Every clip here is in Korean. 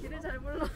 길을 잘 몰라.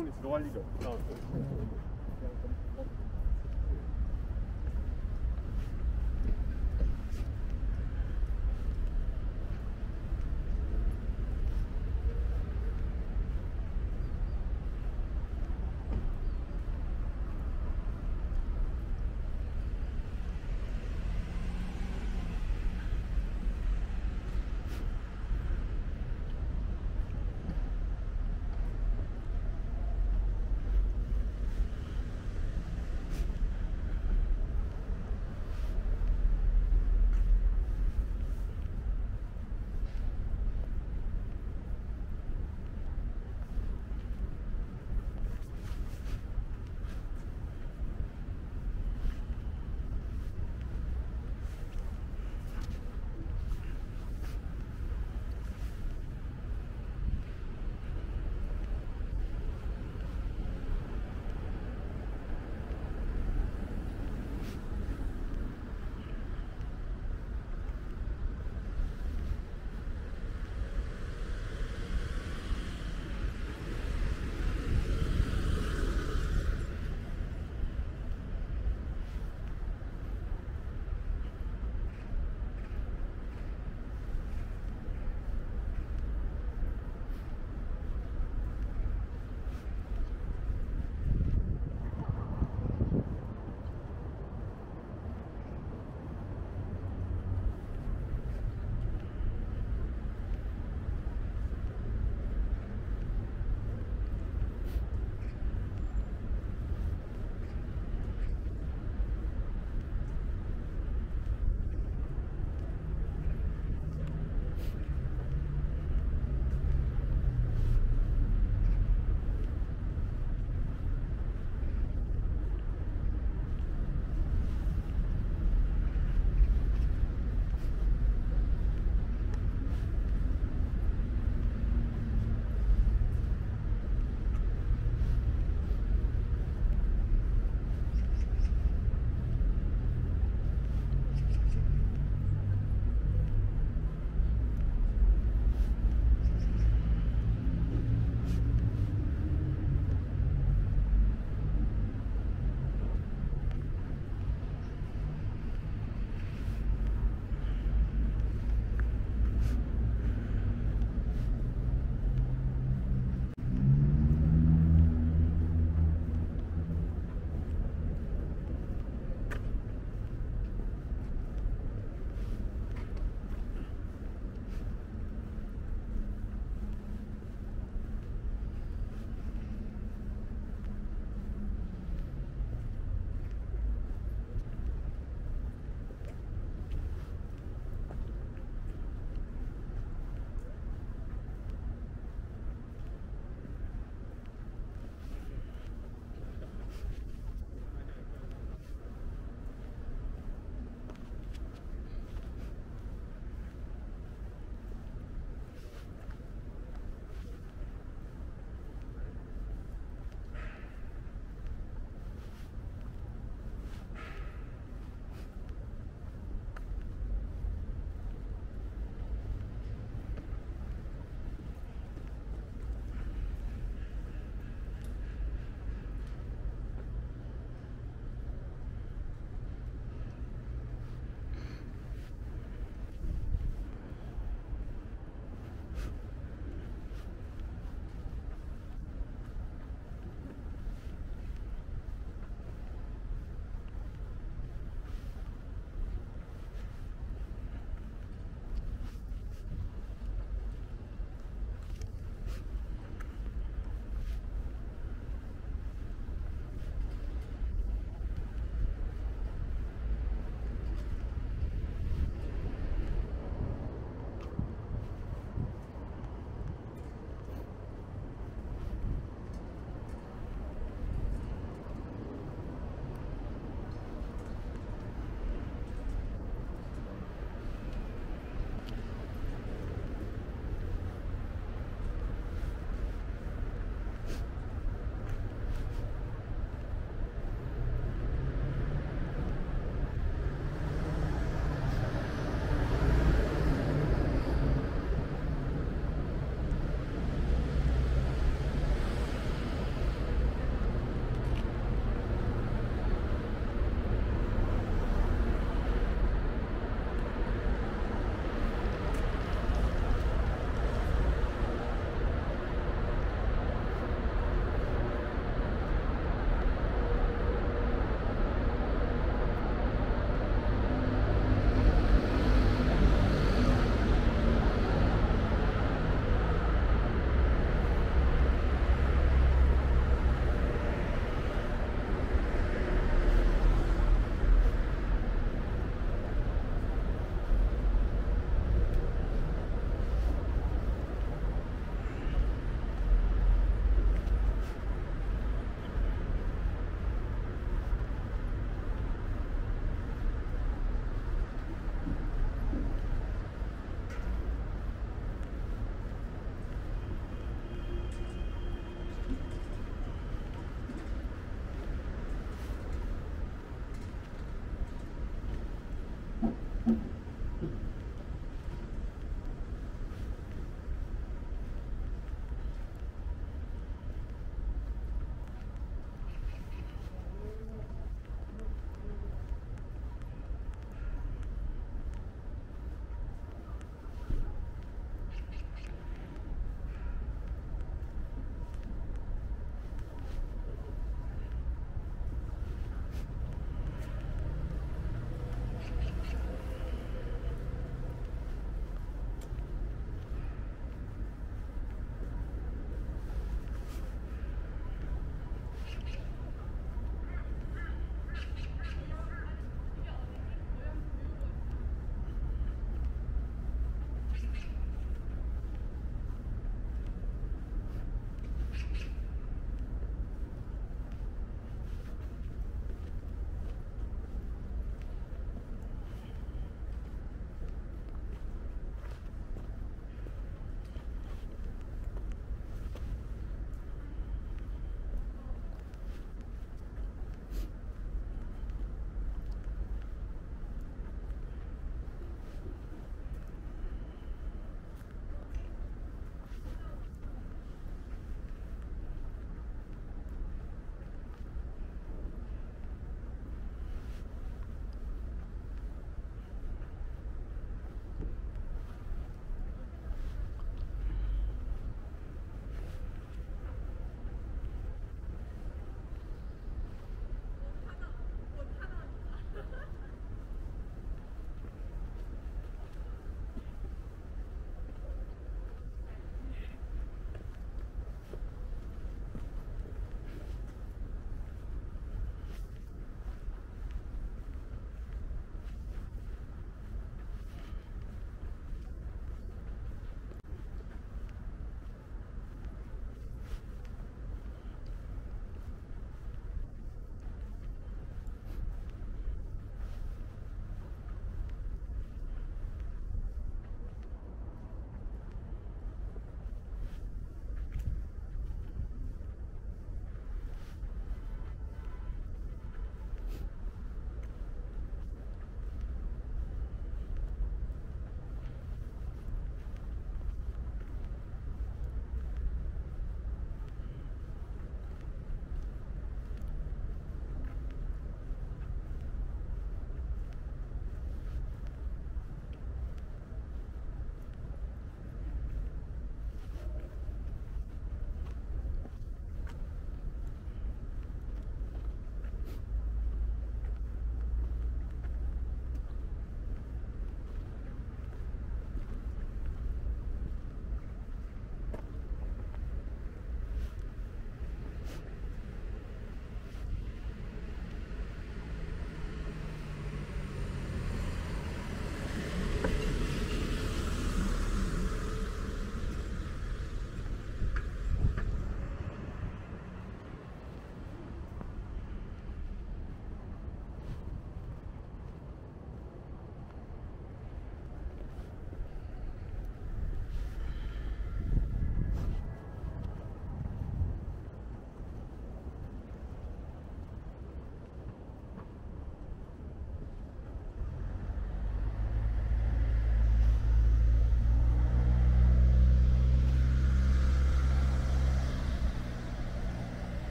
영혼이 들어갈 일이 없구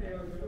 Amen.